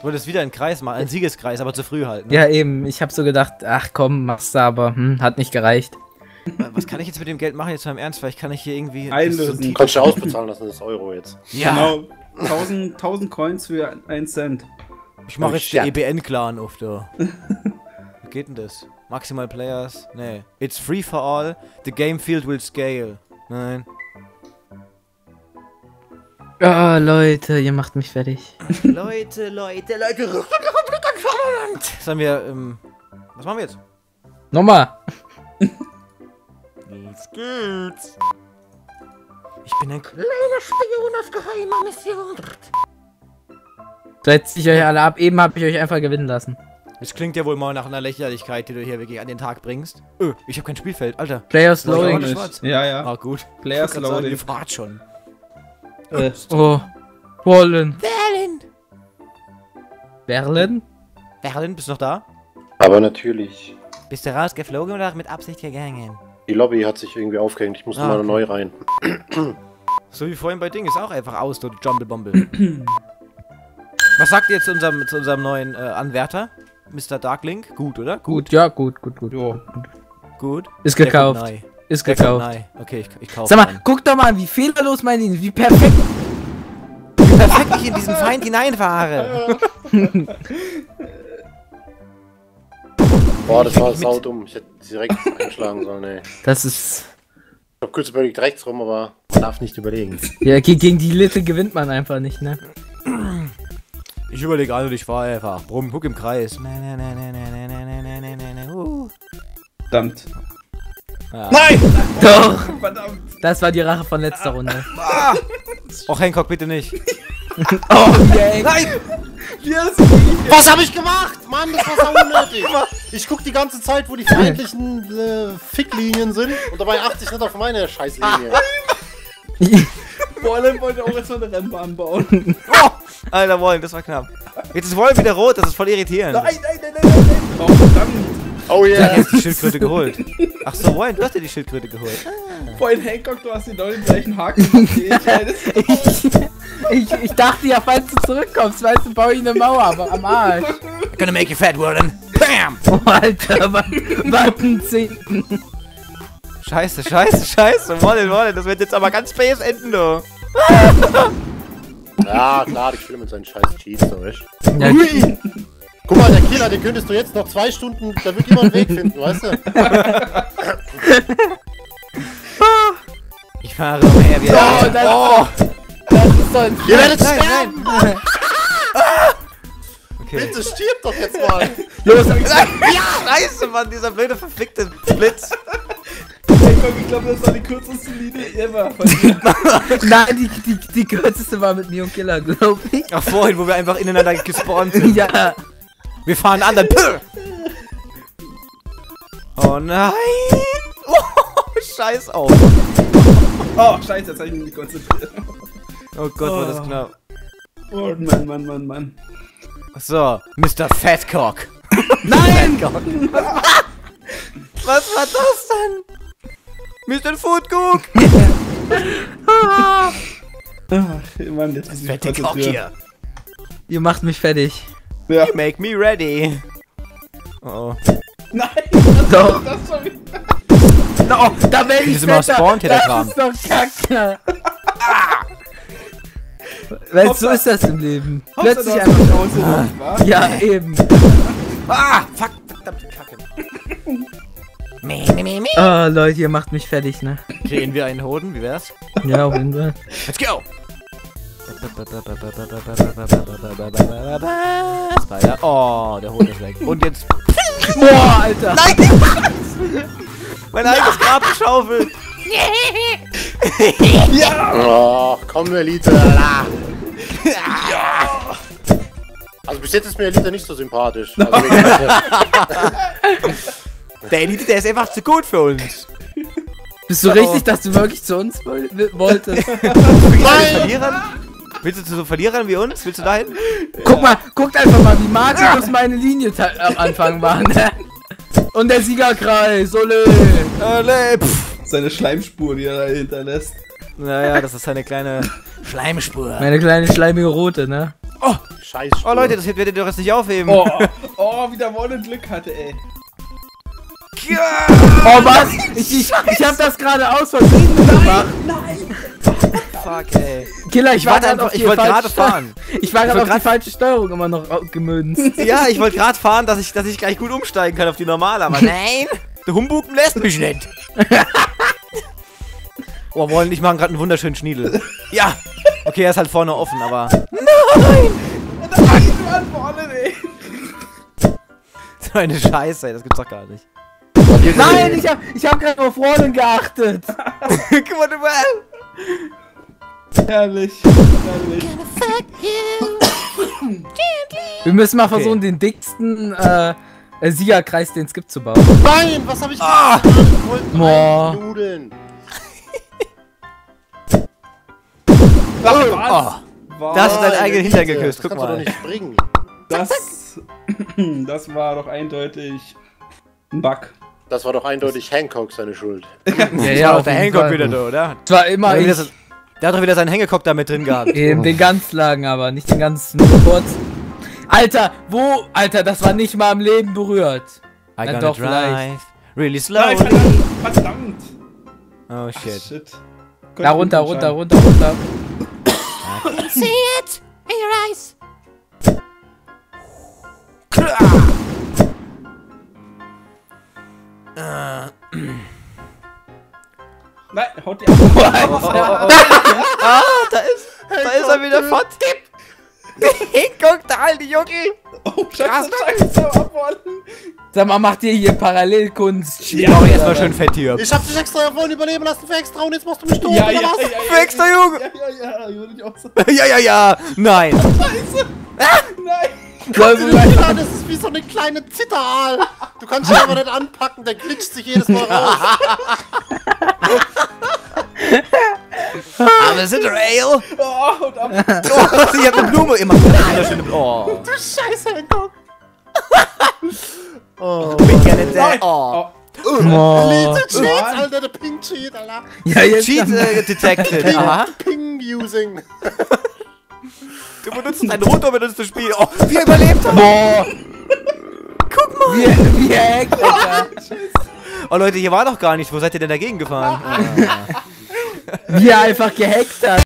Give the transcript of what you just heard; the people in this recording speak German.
Du wolltest wieder einen Kreis machen, einen Siegeskreis, aber zu früh halt. Ne? Ja, eben. Ich habe so gedacht, ach komm, machst du, aber hm, hat nicht gereicht. Was kann ich jetzt mit dem Geld machen, jetzt mal im Ernst? Weil ich kann nicht hier irgendwie... Einlösen. Kannst du ausbezahlen lassen, das ist Euro jetzt. Ja, Genau. 1000, 1000 Coins für 1 Cent. ich mache Oh, jetzt den EBN-Clan auf da. Wie geht denn das? Maximal Players? Nee. It's free for all. The game field will scale. Nein. Oh, Leute, ihr macht mich fertig. Leute, Leute, Leute. Was haben wir, ähm, was machen wir jetzt? Nochmal. Los geht's. Ich bin ein kleiner Spion auf geheimer Mission. Setzt ich euch alle ab. Eben habe ich euch einfach gewinnen lassen. Das klingt ja wohl mal nach einer Lächerlichkeit, die du hier wirklich an den Tag bringst. Öh, ich habe kein Spielfeld, Alter. Players Loading. Ja, ja. Ah, gut. Players Loading. Ihr fahrt schon. Äh, Oh. Wallen. Berlin. Berlin? Berlin, bist du noch da? Aber natürlich. Bist du rausgeflogen oder mit Absicht gegangen? Die Lobby hat sich irgendwie aufgehängt. Ich musste Ah, mal okay. neu rein. So wie vorhin bei Ding ist auch einfach aus, du Jumblebumble. Was sagt ihr zu unserem, zu unserem neuen äh, Anwärter? Mr. Darklink? Gut, oder? Gut, ja, gut, gut, gut. jo. Gut. Ist gekauft. Ist gekauft. neu. Okay, ich, ich kaufe Sag mal, einen. guck doch mal, wie fehlerlos meine Linie, wie perfekt. Wie perfekt ich in diesen Feind hineinfahre. Boah, das war saudumm. Ich hätte direkt einschlagen sollen, ey. Das ist. Ich hab kurz überlegt rechts rum, aber man darf nicht überlegen. Ja, ge- gegen die Little gewinnt man einfach nicht, ne? Ich überlege also, ich fahre einfach. Brumm, guck im Kreis. Uh. Verdammt. Ja. Nein! Doch! Verdammt! Das war die Rache von letzter Runde. Och, Hancock, bitte nicht. Oh, yay! Nein! Hast Was habe ich gemacht? Mann, das war so unnötig. Ich guck die ganze Zeit, wo die feindlichen äh, Ficklinien sind und dabei achte ich nicht auf meine Scheißlinie. Wollen wollte auch jetzt mal eine Rennbahn bauen. Oh! Alter, Wollen, das war knapp. Jetzt ist Wollen wieder rot, das ist voll irritierend. Nein, nein, nein, nein, nein, nein. Oh, verdammt. Oh yeah. hat die Schildkröte geholt. Ach so, Wollen, du hast dir die Schildkröte geholt. Vorhin Hancock, du hast genau den gleichen Haken ich. Ich, ich dachte ja, falls du zurückkommst, weißt du, baue ich eine Mauer, aber am Arsch. Gonna make you fat, Wollen. Bam! Oh, Alter, was ein Zehnten. Scheiße, scheiße, scheiße. Wollen, Wollen, das wird jetzt aber ganz base enden, du. Ja, klar, ich will mit seinen scheiß Cheats, so, weißt? Ja, Guck mal, der Killer, den könntest du jetzt noch zwei Stunden, da wird immer einen Weg finden, weißt du? Ich fahre umher wie Oh, ein... das, Oh! das ist doch ein Ihr werdet Nein, sterben! nein! Okay. Bitte stirb doch jetzt mal! Los, Ja, scheiße, Mann, dieser blöde verfickte Blitz. Ich glaube, das war die kürzeste Linie ever von dir. Nein, die, die, die kürzeste war mit mir und Killer, glaube ich. Ach, vorhin, wo wir einfach ineinander gespawnt sind. Ja. Wir fahren an, dann... Oh nein! Oh, scheiß auf. Oh, scheiße, jetzt habe ich mich nicht konzentriert. Oh Gott, war das Oh. knapp. Oh, Mann, Mann, Mann, Mann. So, Mr. Fatcock. Nein! Fatcock. Was war das denn? Mr. Foodcook. Ach, Mann, jetzt mich Fette Cock hier. Ihr macht mich fertig. Ja. Make me ready. Oh. Nein, Doch. das schon wieder. Oh, da werde ich Mal spawnt hier der Das Kram. ist doch kacke. Weißt du, so ist das im Leben. Plötzlich einfach. wa? Ja, eben. Ah, fuck, verdammte Kacke. Me, me, me, me. Oh, Leute, ihr macht mich fertig, ne? Kriegen wir einen Hoden, wie wär's? Ja, auf jeden Fall. Let's go! Spider. Oh, der Hoden ist weg. Und jetzt. Boah, Alter. Nein! mein eigenes Grab geschaufelt! Oh, komm, Elite. La. Also bis jetzt ist mir Elite nicht so sympathisch. Also, Der Elite, der ist einfach zu gut für uns. Bist du richtig, dass du wirklich zu uns woll- wolltest? Nein! Willst du zu so Verlierern wie uns? Willst du dahin? Guck mal, guckt einfach mal, wie Markus meine Linie am Anfang war, ne? Und der Siegerkreis, ole. Alle, pff. Seine Schleimspur, die er da hinterlässt. Naja, das ist eine kleine Schleimspur. Meine kleine schleimige Rote, ne? Scheiß. Oh Leute, das werdet ihr doch jetzt nicht aufheben. Oh, oh, wie der Wolle Glück hatte, ey. Oh was? Ich, ich, ich hab das gerade aus Versehen gemacht. Fuck, ey. Killer, ich, Ich war einfach, ich wollte gerade fahren. Ich war gerade auf die falsche Steuerung immer noch gemünzt. Ja, ich wollte gerade fahren, dass ich, dass ich gleich gut umsteigen kann auf die normale, aber nein. Der Humbug lässt mich nicht. Oh, wollen ich machen gerade einen wunderschönen Schniedel. Ja. Okay, er ist halt vorne offen, aber. Mann, Wolle, ey. So eine Scheiße, ey, das gibt's doch gar nicht. Nein, ich hab, ich hab gerade auf Rollen geachtet. Guck mal, du mal. Herrlich. Herrlich. Wir müssen mal Okay. versuchen, den dicksten äh, äh, Siegerkreis, den es gibt, zu bauen. Nein, was habe ich Ah! gemacht? Ich wollte Boah. Nudeln. Was? Oh, Was? das ist dein eigener Meine Hintern geküsst, guck du mal. doch nicht springen. Das, das war doch eindeutig ein Bug. Das war doch eindeutig Hancock seine Schuld. Ja, ja, auf auch der jeden Hancock Fall. wieder da, oder? Es war immer Der, hat ich. der hat doch wieder seinen Hängekock da mit drin gehabt. Eben den ganz langen, aber nicht den ganzen kurz. Alter, wo? Alter, das war nicht mal am Leben berührt. I Na doch, drive vielleicht. really Nein, slowly. verdammt. Verdammt. Oh shit. Shit. Da runter, runter, runter, runter. See it in your eyes. Nein, haut die ab. Ah, da ist, da ist er wieder fort. Hinguck, der alte Junge. Oh, Scheiße, Scheiße, abwollen. Sag mal, macht ihr hier Parallelkunst? Ich brauche erstmal schön fett hier. Ich hab dich extra vorhin überleben lassen für extra und jetzt machst du mich tot, Ja, oder ja, ja, was? ja, ja. Fexter Junge. Ja, ja, ja, würde ich auch sagen. Ja, ja, ja. Nein. Nein. Guck wohl- dir das an, Das ist wie so eine kleine Zitteraal. Du kannst ihn aber nicht anpacken, der glitscht sich jedes Mal raus. Aber sind Ale. Oh, und ab. Oh, ich hab eine Blume. Macht eine wunderschöne Blume. Oh. Du Scheiße, Hancock. Oh. Bin gerne der. Nein. Oh. Oh. Oh. Little Cheats, Mann. Alter, der Ping Cheat, Alter. Ja, jetzt. Cheat äh, detected. Ping, Aha. Ping using. Du benutzt ein runterbenutztes Spiel. Oh, wie er überlebt hat. Boah. Guck mal. Wie, wie er hackt, Alter. Oh Leute, hier war doch gar nichts. Wo seid ihr denn dagegen gefahren? Wie er einfach gehackt hat.